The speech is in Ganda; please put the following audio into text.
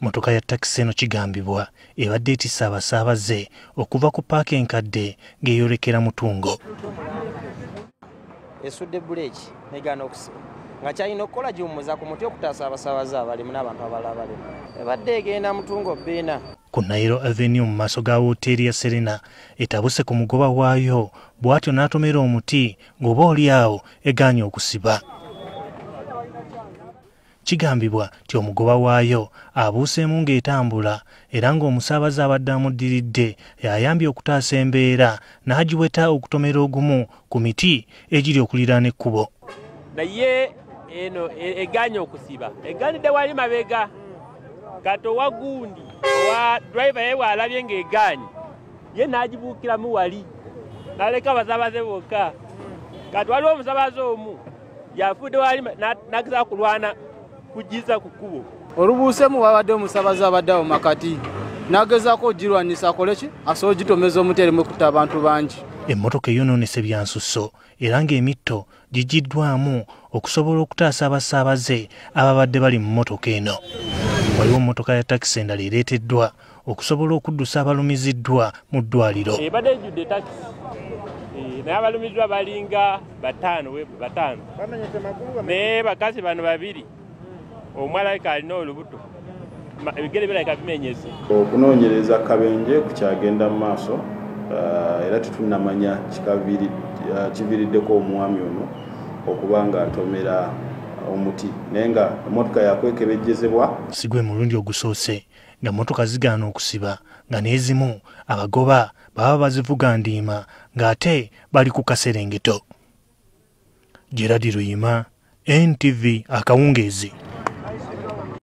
motoka ya takisi eno kigambibwa ebadde etisse abasaabaze okuva ku paaka enkadde ng'eyolekera mutungo. Esudde buleeki negaana okusiba nga kyalina okukola giwummuza ku muti okutaasa abasaabaze abalimu n'abantu abalala abalimu ebadde egenda mutungo bbiina. Ku nairo avenue mu maaso ga wooteeri ya serena etabuse ku mugoba waayo bw'atyo n'atomera omuti ng'oba oli awo egaanye okusiba kigambibwa nti omugoba waayo abuuseemu ng'etambula era ng'omusaabaze abadde amuddiridde yayambye okutaasa embeera n'agiweta okutomera ogumu ku miti egiri okuliraana ekkubo naye eno e- egaanye okusiba. Egaanidde wali mabega. Kati owa gundi owa driver ye bwalabye ng'egaanye ye n'agibuukiramu wali. N'aleka abasaabaze bokka. Kati waliwo omusaabaze omu yafudde wali n'ageza kulwana kugiza ku kkubo. Olubuusemu wabadde omusabaze abadde awo makati n'agezaako ogirwanisa akole ki? Asobola ogitomeza omuti erimu kutta abantu bangi. Emmotoka eyonoonese byansusso era ng'emitto gigiddwamu okusobola okutaasa abasaabaze ababadde bali mu mmotoka eno. Waliwo emmotoka ya takisi endala ereeteddwa okusobola okuddusa abalumiziddwa mu ddwaliro. Ebadde ejjudde takisi Eh, naye abalumiziddwa balinga bataano we- bataano. Naye bakazi bano babiri omu alabika alina olubuto ebigere birabika bimenyese. Okunoonyereza kabenje kukyagenda mu maaso ah, era tetunnamanya kikaviri- ah, kiviiriddeko omwami ono okuba nga atomera omuti. Naye nga emmotoka yakwekebejjezebwa. Si gwe mulundi ogusoose nga mmotoka zigaana okusiba nga n'ezimu abagoba baba bazivuga ndiima ng'ate bali ku kaserengeto. Geradi luyima ntv akawungeezi